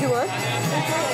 viewers.